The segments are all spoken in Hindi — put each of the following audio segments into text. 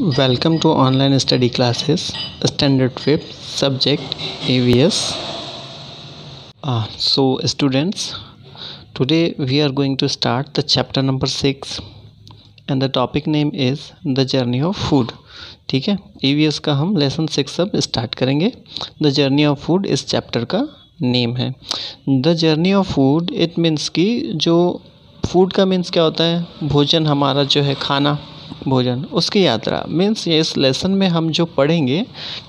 Welcome to online study classes standard fifth subject E V S so students today we are going to start the chapter number six and the topic name is the journey of food ठीक है? ई वी एस का हम लेसन सिक्स अब स्टार्ट करेंगे. द जर्नी ऑफ़ फ़ूड इस चैप्टर का नेम है. The journey of food it means की जो फ़ूड का मीन्स क्या होता है? भोजन हमारा जो है खाना. भोजन, उसकी यात्रा। मीन्स ये इस लेसन में हम जो पढ़ेंगे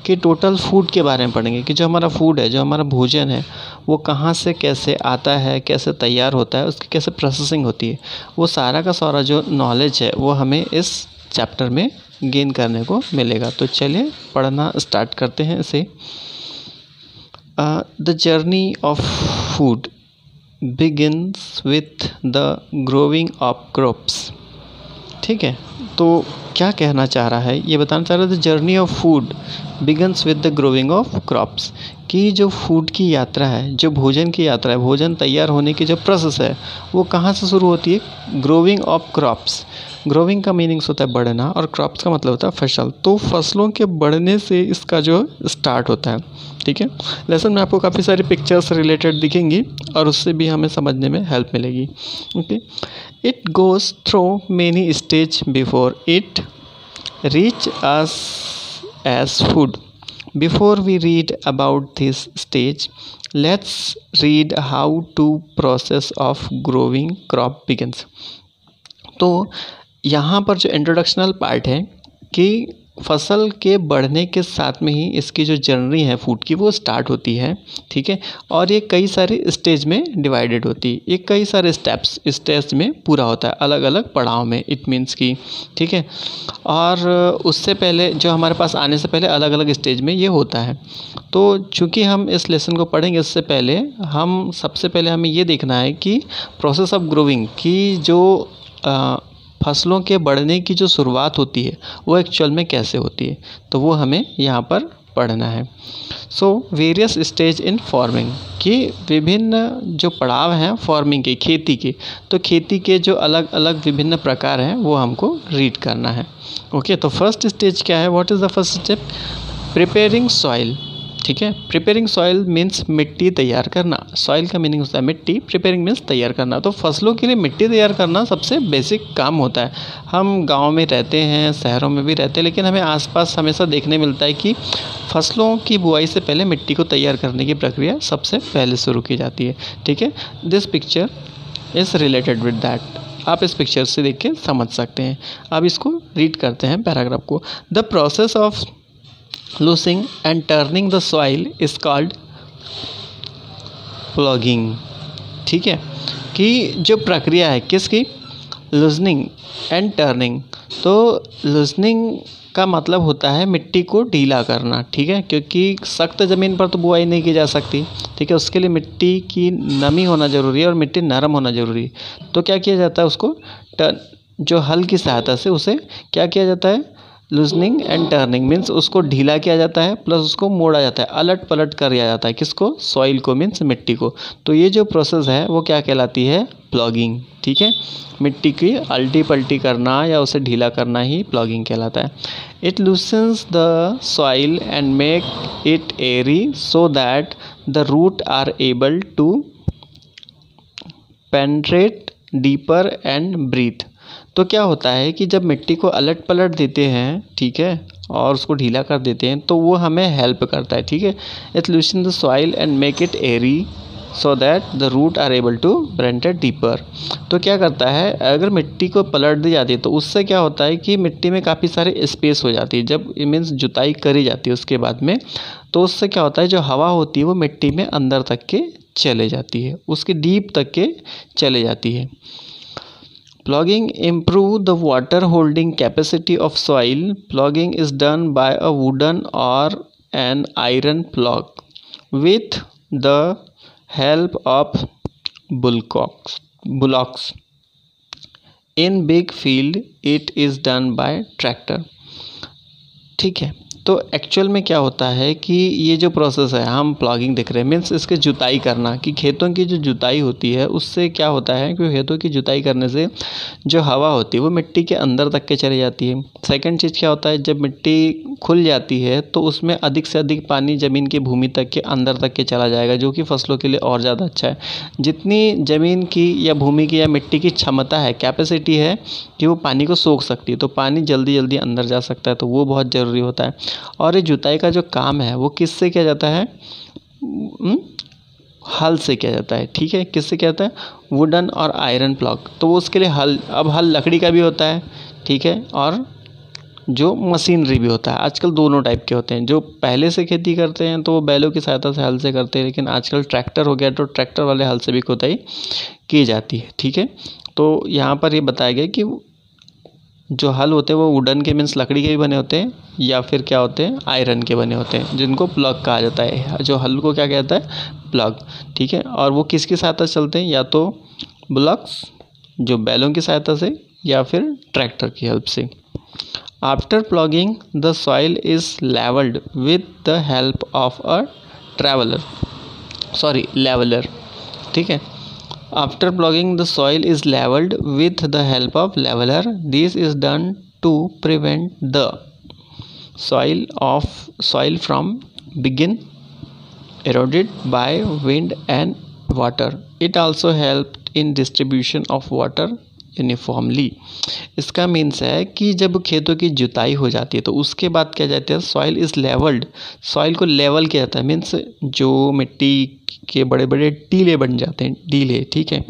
कि टोटल फ़ूड के बारे में पढ़ेंगे कि जो हमारा फ़ूड है, जो हमारा भोजन है, वो कहाँ से कैसे आता है, कैसे तैयार होता है, उसकी कैसे प्रोसेसिंग होती है, वो सारा का सारा जो नॉलेज है, वो हमें इस चैप्टर में गेन करने को मिलेगा। तो चलिए पढ़ना स्टार्ट करते हैं इसे। The journey of food begins with the growing of crops ठीक है तो क्या कहना चाह रहा है? ये बताना चाह रहा है the journey of food begins with the growing of crops कि जो फ़ूड की यात्रा है, जो भोजन की यात्रा है, भोजन तैयार होने की जो प्रोसेस है, वो कहाँ से शुरू होती है? ग्रोविंग ऑफ़ क्रॉप्स ग्रोविंग का मीनिंग्स होता है बढ़ना और क्रॉप्स का मतलब होता है फ़सल। तो फ़सलों के बढ़ने से इसका जो स्टार्ट होता है, ठीक है? लेसन में आपको काफ़ी सारी पिक्चर्स रिलेटेड दिखेंगी और उससे भी हमें समझने में हेल्प मिलेगी okay it goes through many stage before it reach us as food before we read about this stage let's read how to process of growing crop begins तो यहाँ पर जो इंट्रोडक्शनल पार्ट है कि फ़सल के बढ़ने के साथ में ही इसकी जो जर्नी है फ़ूड की वो स्टार्ट होती है ठीक है? और ये कई सारे स्टेज में डिवाइडेड होती है। ये कई सारे स्टेप्स स्टेज में पूरा होता है अलग अलग पड़ाव में इट मीन्स की ठीक है? और उससे पहले जो हमारे पास आने से पहले अलग अलग स्टेज में ये होता है। तो चूँकि हम इस लेसन को पढ़ेंगे इससे पहले हम सबसे पहले हमें ये देखना है कि प्रोसेस ऑफ़ ग्रोविंग की जो आ, फ़सलों के बढ़ने की जो शुरुआत होती है वो एक्चुअल में कैसे होती है? तो वो हमें यहाँ पर पढ़ना है। So various stage in farming कि विभिन्न जो पड़ाव हैं फ़ार्मिंग के खेती के तो खेती के जो अलग अलग विभिन्न प्रकार हैं वो हमको रीड करना है। ओके okay, तो फ़र्स्ट स्टेज क्या है? What is the first step preparing soil ठीक है? प्रिपेयरिंग सॉइल मीन्स मिट्टी तैयार करना। सॉइल का मीनिंग होता है मिट्टी। प्रिपेयरिंग मीन्स तैयार करना। तो फ़सलों के लिए मिट्टी तैयार करना सबसे बेसिक काम होता है। हम गाँव में रहते हैं, शहरों में भी रहते हैं, लेकिन हमें आसपास हमेशा देखने मिलता है कि फ़सलों की बुआई से पहले मिट्टी को तैयार करने की प्रक्रिया सबसे पहले शुरू की जाती है। ठीक है? This picture is related with that आप इस पिक्चर से देख के समझ सकते हैं। अब इसको रीड करते हैं पैराग्राफ को। The process of loosening and turning the soil is called ploughing ठीक है? कि जो प्रक्रिया है किसकी? लूजनिंग एंड टर्निंग तो लूजनिंग का मतलब होता है मिट्टी को ढीला करना, ठीक है? क्योंकि सख्त ज़मीन पर तो बुआई नहीं की जा सकती, ठीक है? उसके लिए मिट्टी की नमी होना ज़रूरी है और मिट्टी नरम होना ज़रूरी है। तो क्या किया जाता है उसको? टर्न जो हल की सहायता से उसे क्या किया जाता है? लूजनिंग एंड टर्निंग मीन्स उसको ढीला किया जाता है प्लस उसको मोड़ा जाता है, अलट पलट कर दिया जाता है किसको? सॉइल को मीन्स मिट्टी को। तो ये जो प्रोसेस है, वो क्या कहलाती है? प्लॉगिंग ठीक है? मिट्टी की अल्टी पल्टी करना या उसे ढीला करना ही प्लॉगिंग कहलाता है। It loosens the soil and make it airy so that the root are able to penetrate deeper and breathe तो क्या होता है कि जब मिट्टी को अलट पलट देते हैं, ठीक है, और उसको ढीला कर देते हैं तो वो हमें हेल्प करता है, ठीक है? It loosen the soil and make it airy so that the root are able to ब्रेंटेड deeper तो क्या करता है, अगर मिट्टी को पलट दी जाती है तो उससे क्या होता है कि मिट्टी में काफ़ी सारे स्पेस हो जाती है, जब मीन्स जुताई करी जाती है उसके बाद में तो उससे क्या होता है, जो हवा होती है वो मिट्टी में अंदर तक के चले जाती है, उसके डीप तक के चले जाती है। Plugging improve the water holding capacity of soil. Plugging is done by a wooden or an iron plug with the help of bullocks. bullocks. In big field it is done by tractor. ठीक है तो एक्चुअल में क्या होता है कि ये जो प्रोसेस है, हम प्लॉगिंग देख रहे हैं मीन्स इसके जुताई करना कि खेतों की जो जुताई होती है, उससे क्या होता है कि खेतों की जुताई करने से जो हवा होती है, वो मिट्टी के अंदर तक के चली जाती है। सेकंड चीज़ क्या होता है, जब मिट्टी खुल जाती है तो उसमें अधिक से अधिक पानी ज़मीन की भूमि तक के अंदर तक के चला जाएगा, जो कि फ़सलों के लिए और ज़्यादा अच्छा है। जितनी ज़मीन की या भूमि की या मिट्टी की क्षमता है कैपेसिटी है कि वो पानी को सोख सकती है तो पानी जल्दी जल्दी अंदर जा सकता है तो वो बहुत ज़रूरी होता है। और ये जुताई का जो काम है, वो किससे किया जाता है? हल से किया जाता है, ठीक है? किससे किया जाता है? वुडन और आयरन प्लॉक। तो वो उसके लिए हल, अब हल लकड़ी का भी होता है, ठीक है? और जो मशीनरी भी होता है, आजकल दोनों टाइप के होते हैं। जो पहले से खेती करते हैं तो वो बैलों की सहायता से हल से करते हैं, लेकिन आजकल ट्रैक्टर हो गया तो ट्रैक्टर वाले हल से भी खुदाई की जाती है, ठीक है? तो यहाँ पर ये बताया गया कि जो हल होते हैं, वो वुडन के मीन्स लकड़ी के भी बने होते हैं, या फिर क्या होते हैं आयरन के बने होते हैं, जिनको प्लग कहा जाता है। जो हल को क्या कहता है? प्लग ठीक है? और वो किसकी सहायता से चलते हैं? या तो ब्लॉक्स जो बैलों की सहायता से, या फिर ट्रैक्टर की हेल्प से। After ploughing the soil is levelled with the help of a traveller sorry leveller ठीक है? After plugging the soil is leveled with the help of leveler. This is done to prevent the soil of soil from begin eroded by wind and water. It also helped in distribution of water uniformly इसका मीन्स है कि जब खेतों की जुताई हो जाती है तो उसके बाद क्या जाता है? सॉइल इज़ लेवल्ड सॉइल को लेवल किया जाता है मीन्स जो मिट्टी के बड़े बड़े टीले बन जाते हैं, ढीले, ठीक है?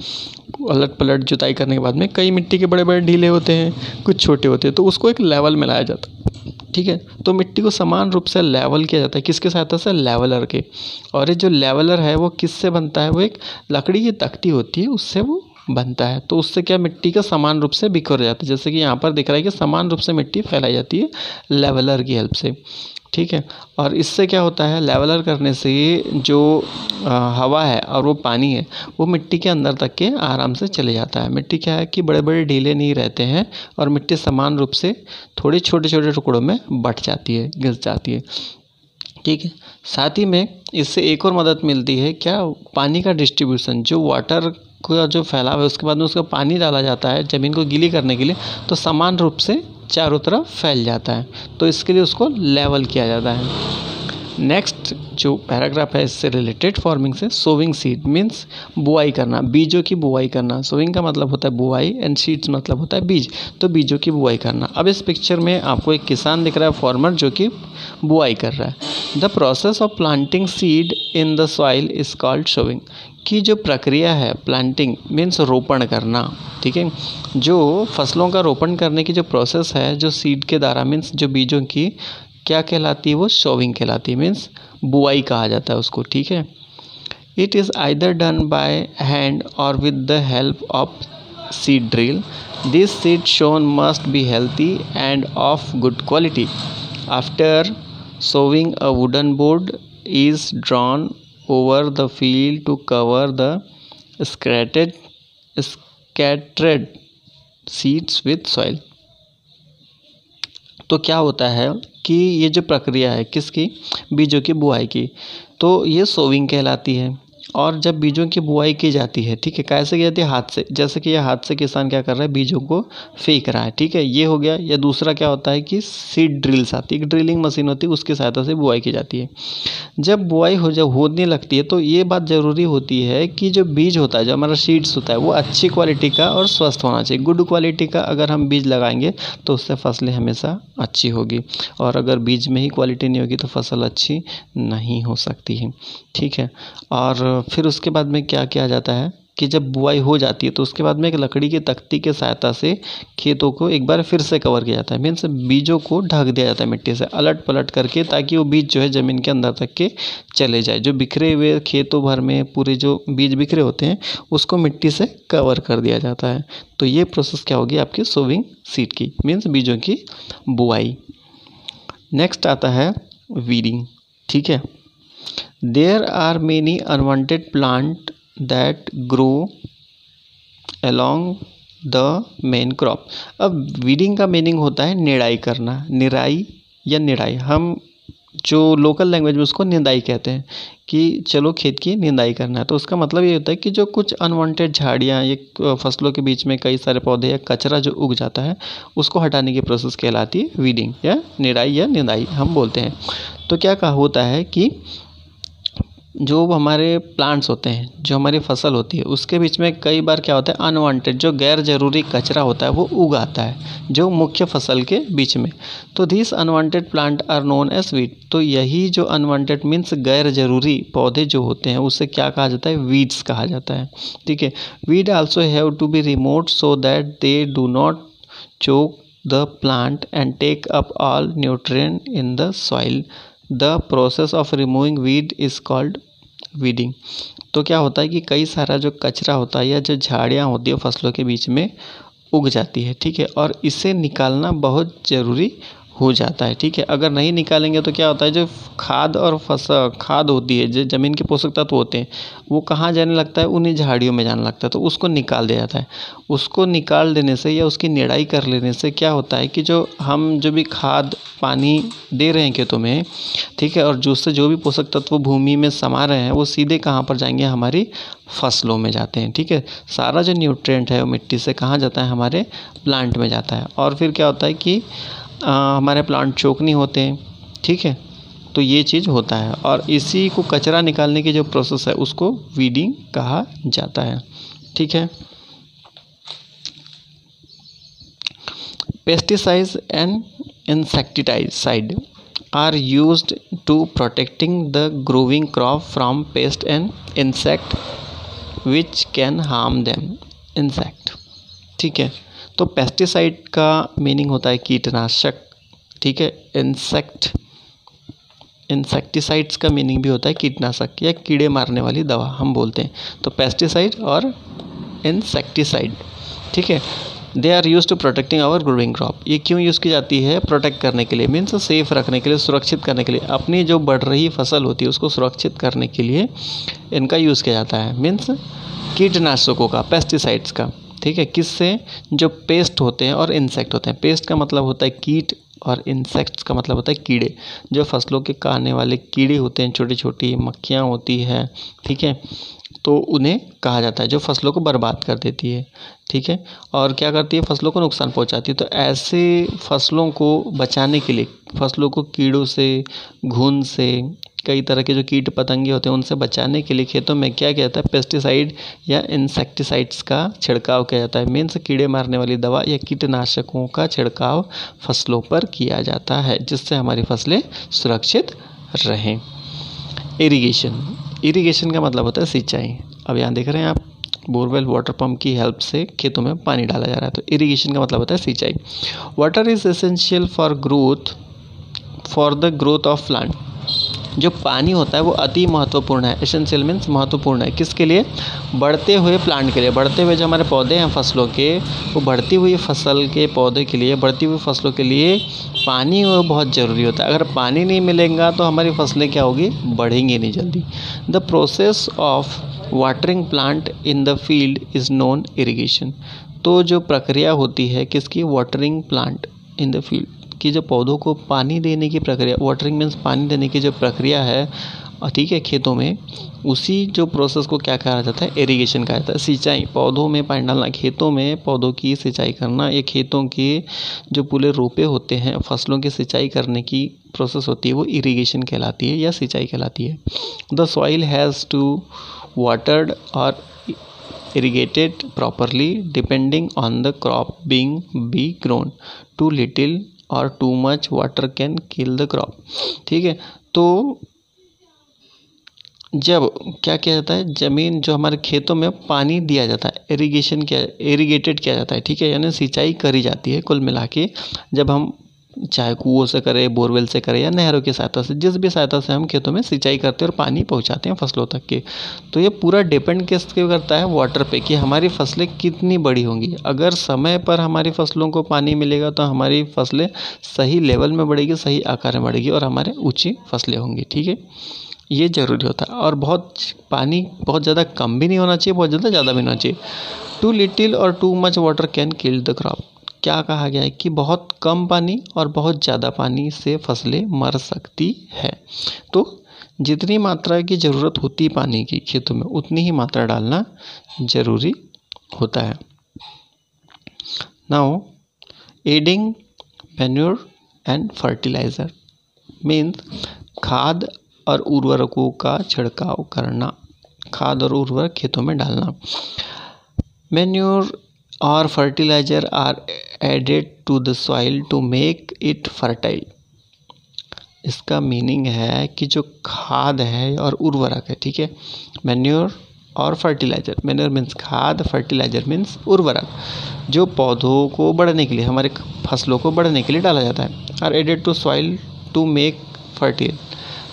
अलट पलट जुताई करने के बाद में कई मिट्टी के बड़े बड़े ढीले होते हैं, कुछ छोटे होते हैं तो उसको एक लेवल में लाया जाता है, ठीक है? तो मिट्टी को समान रूप से लेवल किया जाता है। किसके सहायता से? लेवलर के। और ये जो लेवलर है, वो किससे बनता है? वो एक लकड़ी की तख्ती होती है, उससे वो बनता है। तो उससे क्या मिट्टी का समान रूप से बिखर जाता है। जैसे कि यहाँ पर दिख रहा है कि समान रूप से मिट्टी फैलाई जाती है लेवलर की हेल्प से। ठीक है? और इससे क्या होता है? लेवलर करने से जो हवा है और वो पानी है, वो मिट्टी के अंदर तक के आराम से चले जाता है। मिट्टी क्या है कि बड़े बड़े ढीले नहीं रहते हैं और मिट्टी समान रूप से थोड़े छोटे छोटे टुकड़ों में बट जाती है, घिस जाती है। ठीक है? साथ ही में इससे एक और मदद मिलती है। क्या? पानी का डिस्ट्रीब्यूशन, जो वाटर का जो फैलाव है, उसके बाद में उसका पानी डाला जाता है ज़मीन को गीली करने के लिए तो समान रूप से चारों तरफ़ फैल जाता है। तो इसके लिए उसको लेवल किया जाता है। नेक्स्ट जो पैराग्राफ है, इससे रिलेटेड फ़ार्मिंग से सोविंग सीड मीन्स बुआई करना, बीजों की बुआई करना। सोविंग का मतलब होता है बुआई एंड सीड्स मतलब होता है बीज तो बीजों की बुआई करना। अब इस पिक्चर में आपको एक किसान दिख रहा है फार्मर जो कि बुआई कर रहा है। The process of planting seed in the soil is called sowing की जो प्रक्रिया है प्लांटिंग मीन्स रोपण करना, ठीक है? जो फ़सलों का रोपण करने की जो प्रोसेस है, जो सीड के द्वारा मीन्स जो बीजों की, क्या कहलाती है वो? शोविंग कहलाती है मीन्स बुआई कहा जाता है उसको, ठीक है? It is either done by hand और with the help of seed drill this seed sown must be healthy and of good quality after sowing, a wooden board is drawn over the field to cover the scattered scattered seeds with soil तो क्या होता है कि ये जो प्रक्रिया है किसकी बीजों की बुआई की तो ये सोविंग कहलाती है और जब बीजों की बुआई की जाती है, ठीक है, कैसे की जाती है, हाथ से, जैसे कि ये हाथ से किसान क्या कर रहा है, बीजों को फेंक रहा है, ठीक है, ये हो गया। या दूसरा क्या होता है कि सीड ड्रिल्स आती है, एक ड्रिलिंग मशीन होती है, उसकी सहायता से बुआई की जाती है। जब बुआई हो, जब होने लगती है तो ये बात ज़रूरी होती है कि जो बीज होता है, जो हमारा सीड्स होता है, वो अच्छी क्वालिटी का और स्वस्थ होना चाहिए। गुड क्वालिटी का अगर हम बीज लगाएँगे तो उससे फ़सलें हमेशा अच्छी होगी और अगर बीज में ही क्वालिटी नहीं होगी तो फ़सल अच्छी नहीं हो सकती है, ठीक है। और फिर उसके बाद में क्या किया जाता है कि जब बुआई हो जाती है तो उसके बाद में एक लकड़ी की तख्ती के सहायता से खेतों को एक बार फिर से कवर किया जाता है। मीन्स बीजों को ढक दिया जाता है मिट्टी से, अलट पलट करके ताकि वो बीज जो है ज़मीन के अंदर तक के चले जाए। जो बिखरे हुए खेतों भर में पूरे जो बीज बिखरे होते हैं, उसको मिट्टी से कवर कर दिया जाता है। तो ये प्रोसेस क्या होगी आपकी? सोविंग सीड की। मीन्स बीजों की बुआई। नेक्स्ट आता है वीडिंग ठीक है? There are many unwanted plant that grow along the main crop अब वीडिंग का मीनिंग होता है निराई करना। निराई या निराई। हम जो लोकल लैंग्वेज में उसको निंदाई कहते हैं कि चलो खेत की निंदाई करना है। तो उसका मतलब ये होता है कि जो कुछ अनवांटेड झाड़ियाँ, या फ़सलों के बीच में कई सारे पौधे या कचरा जो उग जाता है, उसको हटाने की प्रोसेस कहलाती है वीडिंग या निराई या निंदाई, हम बोलते हैं। तो क्या कहा होता है कि जो हमारे प्लांट्स होते हैं, जो हमारी फ़सल होती है, उसके बीच में कई बार क्या होता है अनवांटेड जो गैर ज़रूरी कचरा होता है, वो उग आता है, जो मुख्य फ़सल के बीच में। तो this unwanted plant are known as weed तो यही जो अनवांटेड मीन्स गैर ज़रूरी पौधे जो होते हैं, उसे क्या कहा जाता है? वीड्स कहा जाता है। ठीक है? Weed also have to be remote so that they do not choke the plant and take up all nutrient in the soil the process of removing weed is called weeding तो क्या होता है कि कई सारा जो कचरा होता है या जो झाड़ियाँ होती है फ़सलों के बीच में उग जाती है, ठीक है? और इसे निकालना बहुत ज़रूरी हो जाता है, ठीक है? अगर नहीं निकालेंगे तो क्या होता है, जो खाद और फ़सल खाद होती है, जो ज़मीन के पोषक तत्व होते हैं, वो कहाँ जाने लगता है? उन्हीं झाड़ियों में जाने लगता है तो उसको निकाल दिया जाता है। उसको निकाल देने से या उसकी निराई कर लेने से क्या होता है कि जो हम जो भी खाद, पानी दे रहे हैं खेतों में, ठीक है, और जिससे जो भी पोषक तत्व भूमि में समा रहे हैं, वो सीधे कहाँ पर जाएँगे? हमारी फ़सलों में जाते हैं, ठीक है? सारा जो न्यूट्रेंट है, वो मिट्टी से कहाँ जाता है? हमारे प्लांट में जाता है। और फिर क्या होता है कि हमारे प्लांट चौक नहीं होते हैं, ठीक है? तो ये चीज़ होता है और इसी को कचरा निकालने की जो प्रोसेस है, उसको वीडिंग कहा जाता है, ठीक है? Pesticide and insecticide are use to protecting the growing crop from pest and insect which can harm them insect ठीक है? तो पेस्टिसाइड का मीनिंग होता है कीटनाशक, ठीक है? इंसेक्ट इंसेक्टिसाइड्स का मीनिंग भी होता है कीटनाशक या कीड़े मारने वाली दवा, हम बोलते हैं। तो पेस्टिसाइड और इंसेक्टिसाइड ठीक है? They are use to protecting our growing crop ये क्यों यूज़ की जाती है? प्रोटेक्ट करने के लिए मीन्स सेफ़ रखने के लिए, सुरक्षित करने के लिए। अपनी जो बढ़ रही फ़सल होती है, उसको सुरक्षित करने के लिए इनका यूज़ किया जाता है। मीन्स कीटनाशकों का पेस्टिसाइड्स का। ठीक है, किससे? जो पेस्ट होते हैं और इंसेक्ट होते हैं। पेस्ट का मतलब होता है कीट और इंसेक्ट्स का मतलब होता है कीड़े। जो फ़सलों के खाने वाले कीड़े होते हैं छोटी छोटी मक्खियाँ होती है, ठीक है? तो उन्हें कहा जाता है, जो फ़सलों को बर्बाद कर देती है, ठीक है? और क्या करती है? फ़सलों को नुकसान पहुंचाती है। तो ऐसे फ़सलों को बचाने के लिए, फ़सलों को कीड़ों से, घुन से कई तरह के जो कीट पतंगे होते हैं, उनसे बचाने के लिए खेतों में क्या किया जाता है? पेस्टिसाइड या इंसेक्टिसाइड्स का छिड़काव किया जाता है। मीन्स कीड़े मारने वाली दवा या कीटनाशकों का छिड़काव फ़सलों पर किया जाता है, जिससे हमारी फ़सलें सुरक्षित रहें। इरिगेशन इरिगेशन का मतलब होता है सिंचाई। अब यहाँ देख रहे हैं आप, बोरवेल वाटर पंप की हेल्प से खेतों में पानी डाला जा रहा है। तो इरिगेशन का मतलब होता है सिंचाई। Water is essential for growth for the growth of plant जो पानी होता है वो अति महत्वपूर्ण है एसेंशियल मीन्स महत्वपूर्ण है। किसके लिए? बढ़ते हुए प्लांट के लिए। बढ़ते हुए जो हमारे पौधे हैं फ़सलों के, वो बढ़ती हुई फ़सल के पौधे के लिए, बढ़ती हुई फ़सलों के लिए पानी वो बहुत ज़रूरी होता है। अगर पानी नहीं मिलेगा तो हमारी फ़सलें क्या होगी? बढ़ेंगी नहीं जल्दी। The process of watering plant in the field is known irrigation तो जो प्रक्रिया होती है किसकी? Watering plant in the field कि जो पौधों को पानी देने की प्रक्रिया वाटरिंग मीन्स पानी देने की जो प्रक्रिया है ठीक है, खेतों में, उसी जो प्रोसेस को क्या कहा जाता है? इरिगेशन कहा जाता है। सिंचाई, पौधों में पानी डालना, खेतों में पौधों की सिंचाई करना, ये खेतों के जो पूरे रोपे होते हैं, फ़सलों की सिंचाई करने की प्रोसेस होती है, वो इरिगेशन कहलाती है या सिंचाई कहलाती है। The soil has to watered और irrigated properly depending on the crop being, be grown. Too little और too much water can kill the crop ठीक है? तो जब क्या किया जाता है? ज़मीन जो हमारे खेतों में पानी दिया जाता है इरिगेशन किया इरीगेटेड किया जाता है, ठीक है? यानी सिंचाई करी जाती है कुल मिला के जब हम चाहे कुओं से करें, बोरवेल से करें या नहरों की सहायता से, जिस भी सहायता से हम खेतों में सिंचाई करते हैं और पानी पहुंचाते हैं फ़सलों तक के। तो ये पूरा डिपेंड किस करता है? वाटर पे, कि हमारी फ़सलें कितनी बड़ी होंगी। अगर समय पर हमारी फ़सलों को पानी मिलेगा तो हमारी फ़सलें सही लेवल में बढ़ेगी, सही आकार में बढ़ेगी और हमारे ऊँची फ़सलें होंगी, ठीक है? ये ज़रूरी होता है। और बहुत पानी बहुत ज़्यादा कम भी नहीं होना चाहिए, बहुत ज़्यादा ज़्यादा भी होना चाहिए। टू लिटिल और too much water can kill the crop क्या कहा गया है कि बहुत कम पानी और बहुत ज़्यादा पानी से फ़सलें मर सकती है। तो जितनी मात्रा की ज़रूरत होती है पानी की खेतों में, उतनी ही मात्रा डालना ज़रूरी होता है। Now adding manure and fertiliser means खाद और उर्वरकों का छिड़काव करना, खाद और उर्वरक खेतों में डालना। मैन्योर और fertiliser are added to the soil to make it fertile इसका मीनिंग है कि जो खाद है और उर्वरक है, ठीक है? मैन्योर और फर्टिलाइज़र मैन्योर मीन्स खाद फर्टिलाइज़र मीन्स उर्वरक, जो पौधों को बढ़ने के लिए, हमारे फ़सलों को बढ़ने के लिए डाला जाता है are added to soil to make fertile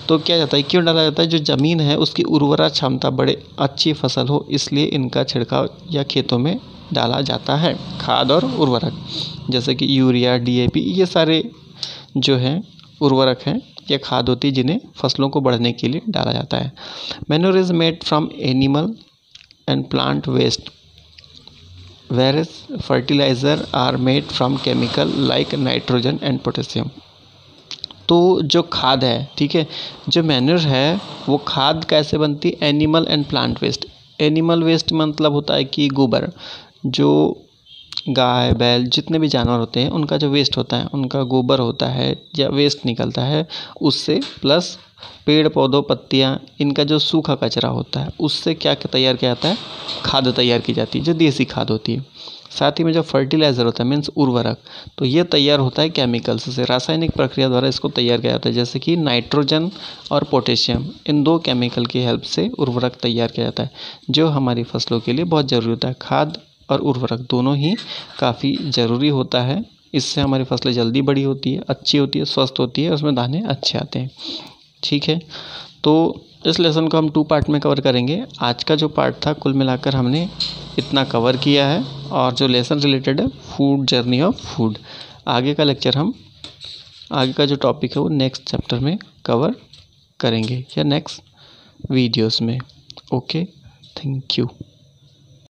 तो क्या जाता है? क्यों डाला जाता है? जो ज़मीन है, उसकी उर्वरा क्षमता बड़े अच्छी फ़सल हो, इसलिए इनका छिड़काव या खेतों में डाला जाता है खाद और उर्वरक, जैसे कि यूरिया डीएपी ये सारे जो हैं, उर्वरक हैं, या खाद होती है जिन्हें फ़सलों को बढ़ने के लिए डाला जाता है। Manure is made from animal and plant waste where fertiliser are made from chemical like nitrogen and potassium तो जो खाद है, ठीक है, जो मैन्योर है, वो खाद कैसे बनती animal and plant waste animal waste मतलब होता है कि गोबर। जो गाय, बैल, जितने भी जानवर होते हैं, उनका जो वेस्ट होता है, उनका गोबर होता है या वेस्ट निकलता है, उससे प्लस पेड़, पौधों, पत्तियाँ, इनका जो सूखा कचरा होता है, उससे क्या तैयार किया जाता है? खाद तैयार की जाती है, जो देसी खाद होती है। साथ ही में जो फर्टिलाइज़र होता है मीन्स उर्वरक तो ये तैयार होता है केमिकल्स से। रासायनिक प्रक्रिया द्वारा इसको तैयार किया जाता है, जैसे कि नाइट्रोजन और पोटेशियम इन दो केमिकल की हेल्प से उर्वरक तैयार किया जाता है, जो हमारी फ़सलों के लिए बहुत ज़रूरी होता है। खाद और उर्वरक दोनों ही काफ़ी ज़रूरी होता है। इससे हमारी फ़सलें जल्दी बड़ी होती है, अच्छी होती है, स्वस्थ होती है उसमें दाने अच्छे आते हैं। ठीक है? तो इस लेसन को हम टू पार्ट में कवर करेंगे। आज का जो पार्ट था, कुल मिलाकर हमने इतना कवर किया है, और जो लेसन रिलेटेड है, फ़ूड जर्नी ऑफ़ फ़ूड। आगे का लेक्चर हम, आगे का जो टॉपिक है, वो नेक्स्ट चैप्टर में कवर करेंगे, या नेक्स्ट वीडियोस में। ओके? Thank you.